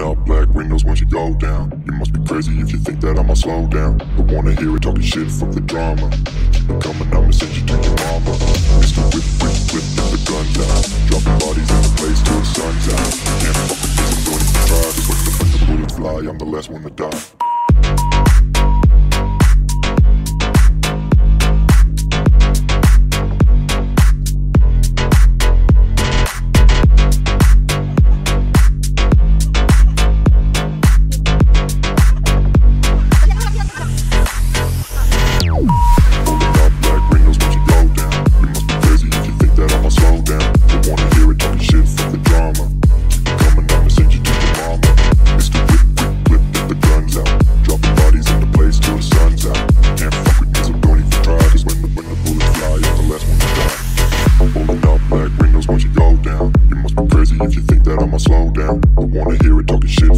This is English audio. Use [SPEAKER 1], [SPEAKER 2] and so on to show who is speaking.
[SPEAKER 1] Up black windows once you go down. You must be crazy if you think that I'ma slow down. But wanna hear it talking shit, fuck the drama. Keep it coming, I'ma send you to your mama. Mr. Whip, whip, whip, get the guns out. Dropping bodies in the place till the sun's out. Can't fuck with this, I'm doing it for try. Just the bullets fly, I'm the last one to die. If you think that I'ma slow down. Don't wanna hear it talking shit,